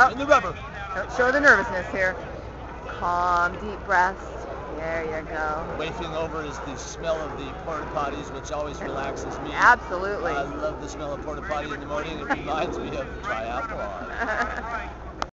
Oh. In the rubber. Don't show the nervousness here. Calm, deep breaths. There you go. Wafting over is the smell of the porta potties, which always relaxes me. Absolutely. I love the smell of porta potty in the morning. It reminds me of triathlon.